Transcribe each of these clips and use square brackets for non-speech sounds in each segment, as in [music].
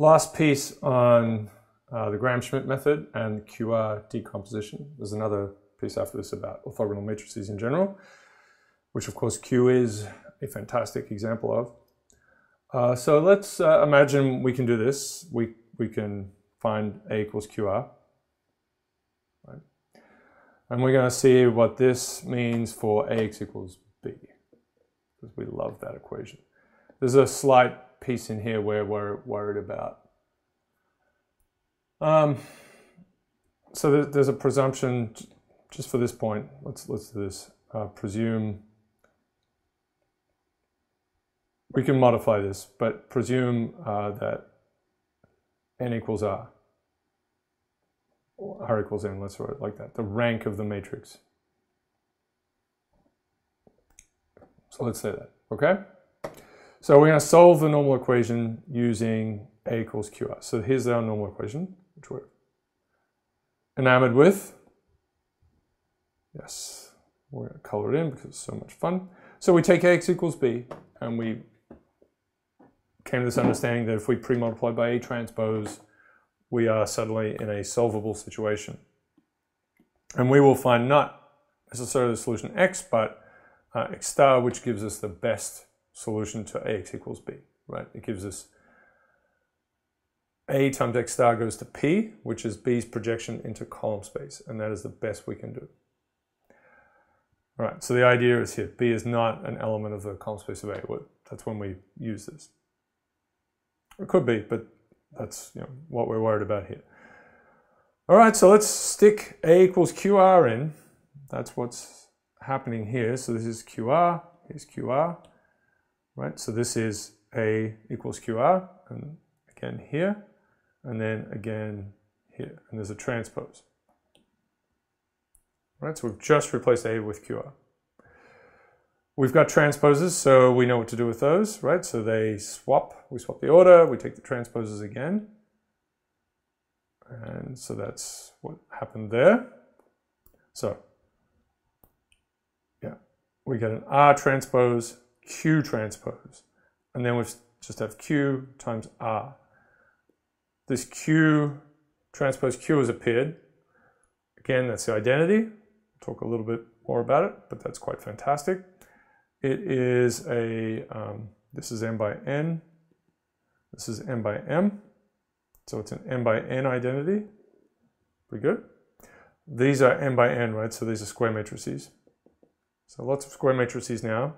Last piece on uh, the Gram-Schmidt method and QR decomposition. There's another piece after this about orthogonal matrices in general, which of course Q is a fantastic example of. Uh, so let's uh, imagine we can do this. We, we can find A equals QR. Right? And we're going to see what this means for AX equals B, because we love that equation. There's a slight piece in here where we're worried about. Um, so there's a presumption, just for this point, let's, let's do this, uh, presume we can modify this, but presume uh, that n equals r. r equals n, let's write it like that. The rank of the matrix. So let's say that, okay? So we're going to solve the normal equation using a equals qr. So here's our normal equation, which we're enamored with. Yes, we're going to color it in because it's so much fun. So we take ax equals b and we came to this understanding that if we pre-multiply by A transpose, we are suddenly in a solvable situation. And we will find not necessarily the solution x, but uh, x star, which gives us the best solution to ax equals b, right? It gives us a times x star goes to p, which is b's projection into column space, and that is the best we can do. All right, so the idea is here, b is not an element of the column space of A. That's when we use this. It could be, but that's you know, what we're worried about here. All right, so let's stick A equals QR in. That's what's happening here. So this is QR, here's QR, right? So this is A equals QR, and again here, and then again here, and there's a transpose. Right, so we've just replaced A with QR. We've got transposes, so we know what to do with those, right? So they swap, we swap the order, we take the transposes again. And so that's what happened there. So, yeah, we get an R transpose, Q transpose. And then we just have Q times R. This Q transpose Q has appeared. Again, that's the identity. We'll talk a little bit more about it, but that's quite fantastic. It is a, um, this is n by n, this is n by m, so it's an n by n identity, pretty good. These are n by n, right, so these are square matrices. So lots of square matrices now.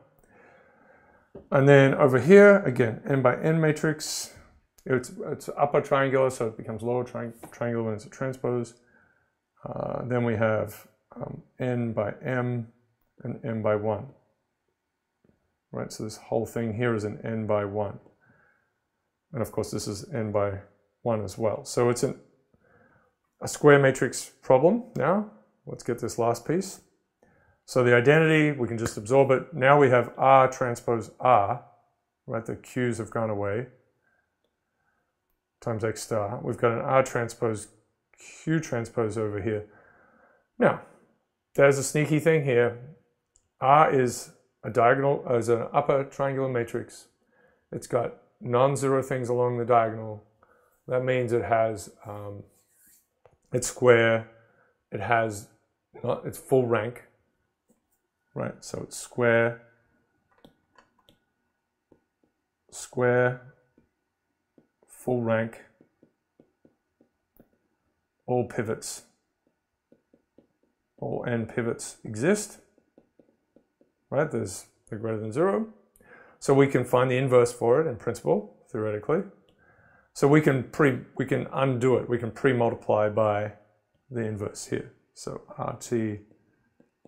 And then over here, again, n by n matrix, it's, it's upper triangular, so it becomes lower tri triangular when it's a transpose. Uh, then we have um, n by m and n by 1 right? So this whole thing here is an n by 1. And of course, this is n by 1 as well. So it's an, a square matrix problem now. Let's get this last piece. So the identity, we can just absorb it. Now we have R transpose R, right? The Q's have gone away, times X star. We've got an R transpose Q transpose over here. Now, there's a sneaky thing here. R is a diagonal as an upper triangular matrix. It's got non-zero things along the diagonal. That means it has um, it's square. It has not it's full rank, right? So it's square, square, full rank, all pivots, all n pivots exist right? There's they're greater than zero. So we can find the inverse for it in principle, theoretically. So we can pre we can undo it. We can pre-multiply by the inverse here. So RT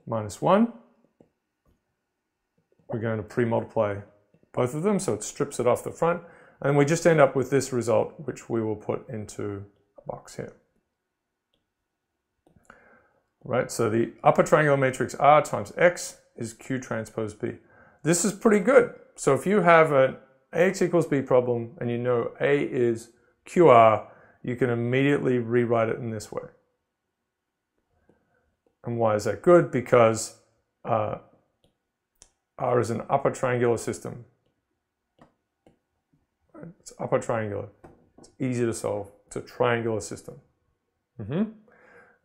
minus one. We're going to pre-multiply both of them, so it strips it off the front. And we just end up with this result, which we will put into a box here. Right, so the upper triangular matrix R times X is Q transpose B. This is pretty good. So if you have an AX equals B problem and you know A is QR, you can immediately rewrite it in this way. And why is that good? Because uh, R is an upper triangular system. It's upper triangular. It's easy to solve. It's a triangular system. Mm-hmm.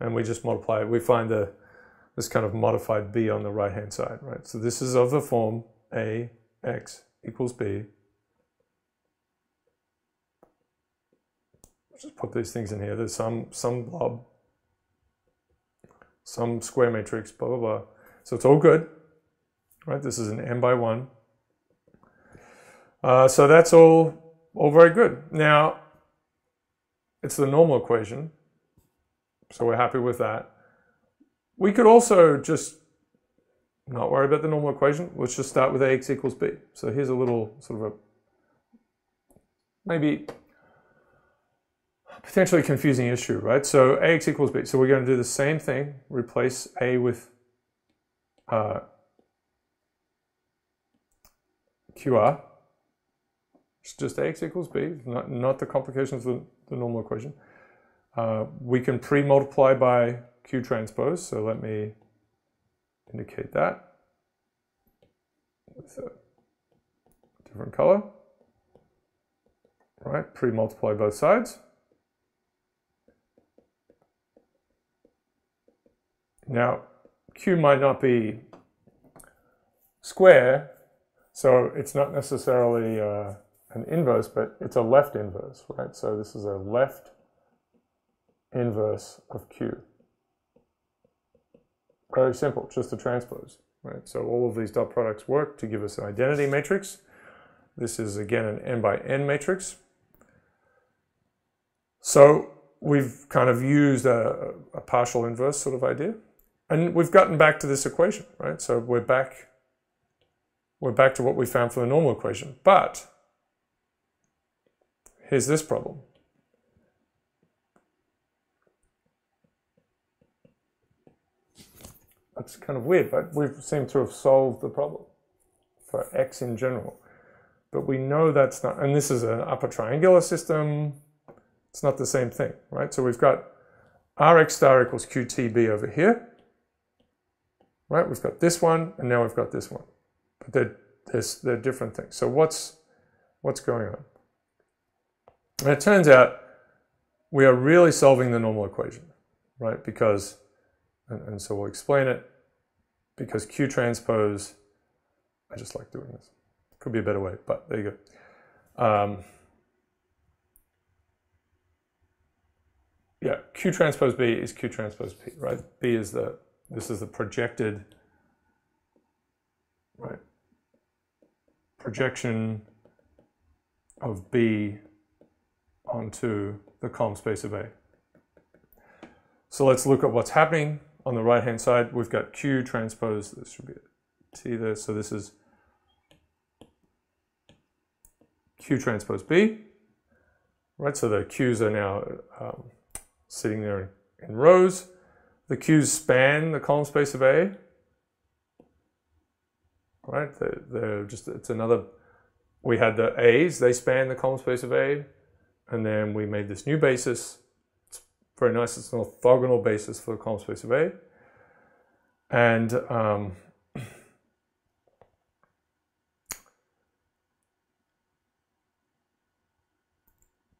And we just multiply it. We find the this kind of modified b on the right hand side, right? So this is of the form a x equals b. Just put these things in here. There's some some blob, some square matrix, blah blah blah. So it's all good, right? This is an n by one. Uh, so that's all all very good. Now it's the normal equation, so we're happy with that. We could also just not worry about the normal equation. Let's just start with ax equals b. So here's a little sort of a maybe potentially confusing issue, right? So ax equals b. So we're going to do the same thing, replace a with uh, qr. It's just ax equals b, not, not the complications of the, normal equation. Uh, we can pre-multiply by q transpose, so let me indicate that with a different color. Right, pre-multiply both sides. Now, q might not be square, so it's not necessarily uh, an inverse, but it's a left inverse, right? So this is a left inverse of q. Very simple, just a transpose, right? So all of these dot products work to give us an identity matrix. This is again an n by n matrix. So we've kind of used a, a partial inverse sort of idea. And we've gotten back to this equation, right? So we're back, we're back to what we found for the normal equation. But here's this problem. That's kind of weird, but we seem to have solved the problem for x in general. But we know that's not, and this is an upper triangular system. It's not the same thing, right? So we've got rx star equals qtb over here right? We've got this one, and now we've got this one, but they're they're, they're different things. So what's what's going on? And it turns out we are really solving the normal equation, right? Because, and, and so we'll explain it, because Q transpose, I just like doing this. Could be a better way, but there you go. Um, yeah, Q transpose B is Q transpose P, right? B is the this is the projected right projection of B onto the column space of A. So let's look at what's happening on the right hand side. We've got Q transpose, this should be T there, so this is Q transpose B, right? So the Q's are now um, sitting there in rows. The Q's span the column space of A. Right, they're, they're just, it's another, we had the A's, they span the column space of A, and then we made this new basis. It's very nice, it's an orthogonal basis for the column space of A. And um, [clears throat]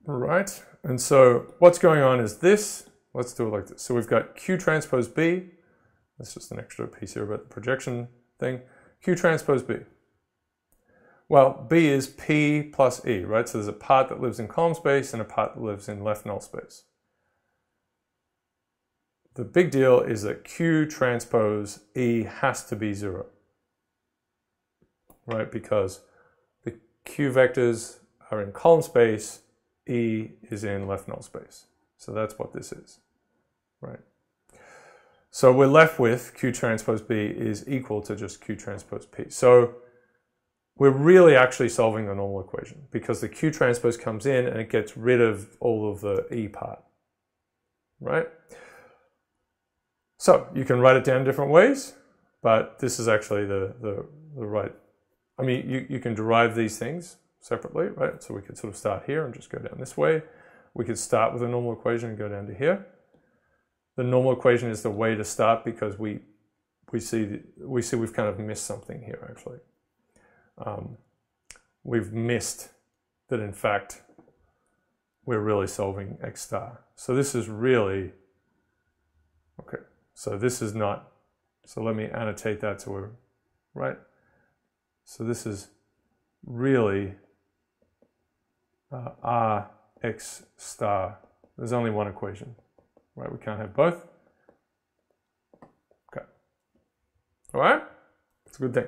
right, and so what's going on is this Let's do it like this. So we've got Q transpose B. That's just an extra piece here about the projection thing. Q transpose B. Well, B is P plus E, right? So there's a part that lives in column space and a part that lives in left null space. The big deal is that Q transpose E has to be zero, right? Because the Q vectors are in column space, E is in left null space. So that's what this is, right? So we're left with Q transpose B is equal to just Q transpose P. So we're really actually solving the normal equation because the Q transpose comes in and it gets rid of all of the E part, right? So you can write it down different ways, but this is actually the, the, the right, I mean, you, you can derive these things separately, right? So we could sort of start here and just go down this way we could start with a normal equation and go down to here. The normal equation is the way to start because we we see we see we've kind of missed something here actually. Um, we've missed that in fact we're really solving x star. So this is really, okay, so this is not, so let me annotate that so we're, right? So this is really uh, r x star. There's only one equation, right? We can't have both. Okay. All right? It's a good thing.